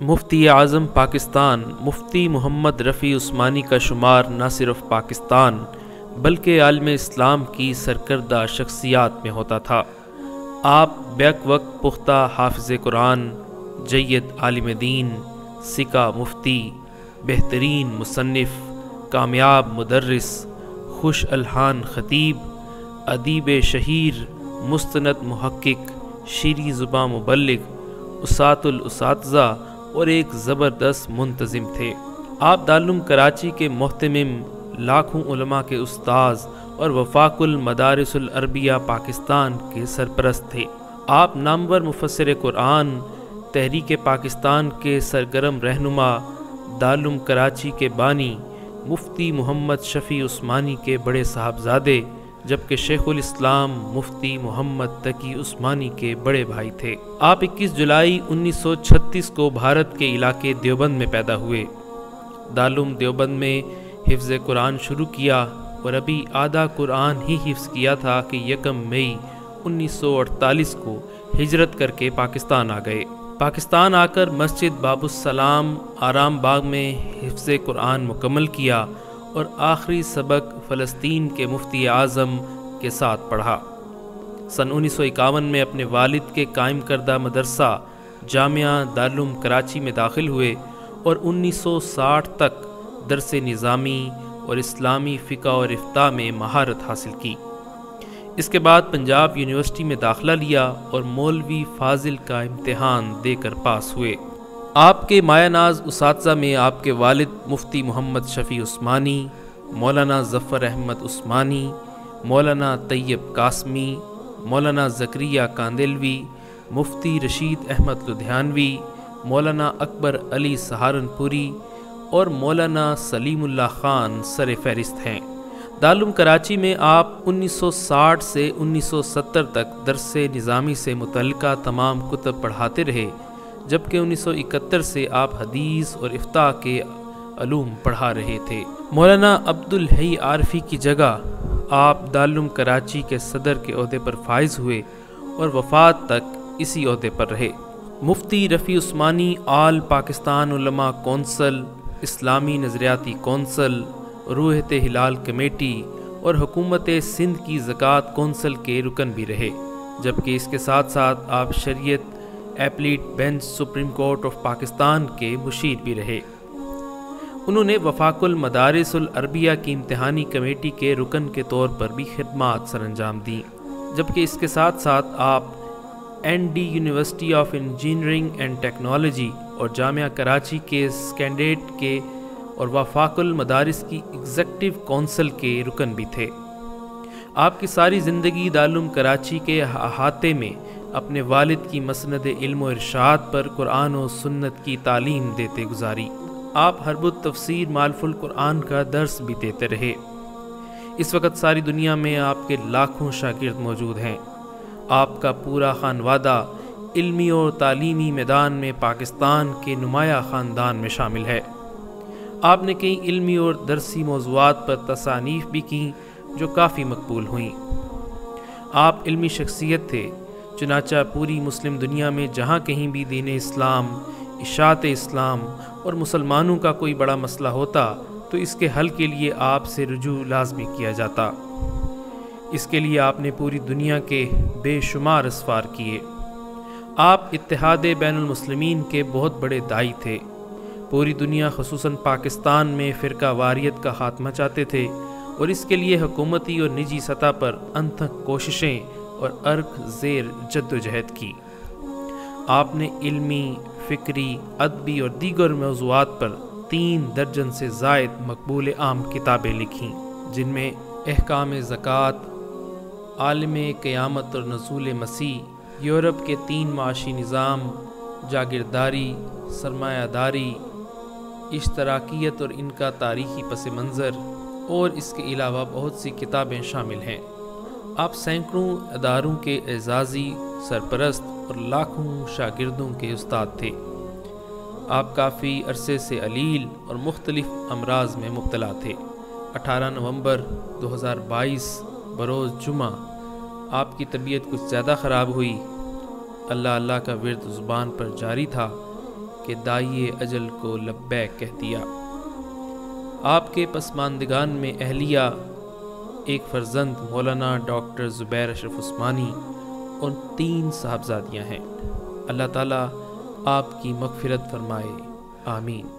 मुफ्ती आज़म पाकिस्तान, मुफ्ती मोहम्मद रफ़ी उस्मानी का शुमार न सिर्फ़ पाकिस्तान, बल्कि आलम इस्लाम की सरकर्दा शख्सियात में होता था। आप बैक वक्त पुख्ता हाफज कुरान जैद आलिम दीन, सिका मुफ्ती, बेहतरीन मुसनफ़ कामयाब मुदर्रिस, खुश अलहान ख़तीब, अदीब शहीर, मुस्तनद महक़ शीरी ज़ुबा मुबलग उसातुलसातज़ा और एक ज़बरदस्त मुंतज़िम थे। आप दारुम कराची के मोहतमिम लाखों उलमा के उस्ताज और वफाकुल मदारसलरबिया पाकिस्तान के सरपरस्त थे। आप नामवर मुफसर कुरान तहरीक पाकिस्तान के सरगरम रहनुमा दारुम कराची के बानी, मुफ्ती मोहम्मद शफ़ी उस्मानी के बड़े साहबजादे जबकि शेखुल इस्लाम मुफ्ती मोहम्मद तकी उस्मानी के बड़े भाई थे। आप 21 जुलाई 1936 को भारत के इलाके देवबंद में पैदा हुए। दालुम देवबंद में हिफ्ज़ कुरान शुरू किया और अभी आधा कुरान ही हिफ्ज़ किया था कि यकम मई 1948 को हिजरत करके पाकिस्तान आ गए। पाकिस्तान आकर मस्जिद बाबुसलाम आराम बाग में हिफ्ज़ कुरान मुकम्मल किया और आखिरी सबक फ़लस्तीन के मुफ्ती आज़म के साथ पढ़ा। सन उन्नीस में अपने वालिद के कायम करदा मदरसा जामिया दारुम कराची में दाखिल हुए और 1960 तक दरस निज़ामी और इस्लामी फ़िका और इफ्ता में महारत हासिल की। इसके बाद पंजाब यूनिवर्सिटी में दाखिला लिया और मौलवी फाजिल का इम्तहान देकर पास हुए। आपके मायानाज उस में आपके वालिद मुफ्ती मोहम्मद शफ़ी उस्मानी, मौलाना ज़फ़र अहमद उस्मानी, मौलाना तैयब कासमी, मौलाना ज़करिया कांदिलवी, मुफ्ती रशीद अहमद लुधियानवी, मौलाना अकबर अली सहारनपुरी और मौलाना सलीमुल्ला ख़ान सर फहरिस्त हैं। दारुम कराची में आप 1960 से 1970 तक दरस निज़ामी से मुतल तमाम कुतब पढ़ाते रहे जबकि 1971 से आप हदीस और इफ्ता के अलूम पढ़ा रहे थे। मौलाना अब्दुल हई आरफी की जगह आप दारुम कराची के सदर के अहदे पर फाइज हुए और वफात तक इसी अहदे पर रहे। मुफ्ती Rafi Usmani, all Pakistan Ulema council, Islami Nazriyati council, Ruet Hilal committee और हुकूमत सिंध की ज़क़़त कौंसल के रुकन भी रहे, जबकि इसके साथ साथ आप Shariat Appellate Bench Supreme Court of Pakistan के मुशीर भी रहे। उन्होंने वफाकुल मदारसुल अरबिया की इम्तहानी कमेटी के रुकन के तौर पर भी खदमात सर अंजाम दी, जबकि इसके साथ साथ आप N D University of Engineering and Technology और जामिया कराची के स्कैंडेट के और वफाकुल मदारस की एग्जेक्टिव कौंसल के रुकन भी थे। आपकी सारी ज़िंदगी दारुम कराची के अहाते में अपने वालिद की मसंद इल्म इरशाद पर कुरान और सुन्नत की तालीम देते गुजारी। आप हरबुत तफसीर मालफुल कुरान का दर्स भी देते रहे। इस वक्त सारी दुनिया में आपके लाखों शागिर्द मौजूद हैं। आपका पूरा खानवादा इल्मी और तालीमी मैदान में पाकिस्तान के नुमाया ख़ानदान में शामिल है। आपने कई इल्मी और दरसी मौजूद पर तसानीफ़ भी की, जो काफ़ी मकबूल हुई। आप इल्मी शख्सियत थे चुनाचा पूरी मुस्लिम दुनिया में जहाँ कहीं भी दीन इस्लाम, इशात इस्लाम और मुसलमानों का कोई बड़ा मसला होता तो इसके हल के लिए आपसे रजू लाजमी किया जाता। इसके लिए आपने पूरी दुनिया के बेशुमार असफार किए। आप इतिहाद बैनमसलमिन के बहुत बड़े दाई थे। पूरी दुनिया खसूस पाकिस्तान में फ़िरका वारियत का खात्मा चाहते थे और इसके लिए हुकूमती और निजी सतह पर अनथक कोशिशें और अर्क ज़ेर जद्दोजहद की। आपने इल्मी, फ़िक्री, अदबी और दीगर मौजूद पर तीन दर्जन से जायद मकबूल आम किताबें लिखीं, जिनमें अहकाम ज़क़़त, आलम क़यामत और नसूल मसीह, यूरोप के तीन माशी निज़ाम, जागीरदारी, सरमायादारी, इश्तराकियत और इनका तारीख़ी पस मंज़र, और इसके अलावा बहुत सी किताबें शामिल हैं। आप सैकड़ों अदारों के एजाज़ी, सरपरस्त और लाखों शागिर्दों के उस्ताद थे। आप काफ़ी अरसे से अलील और मुख्तलिफ़ अमराज में मुबतला थे। 18 नवंबर 2022 बरोज़ जुमा आपकी तबीयत कुछ ज़्यादा ख़राब हुई। अल्लाह अल्लाह का विरद ज़ुबान पर जारी था कि दाइए अजल को लब्बैक कह दिया। आपके पसमानदगान में अहलिया एक फर्जंद मौलाना डॉक्टर ज़ुबैर अशरफ उस्मानी और तीन साहबजादियाँ हैं। अल्लाह ताला आपकी मगफिरत फरमाए। आमीन।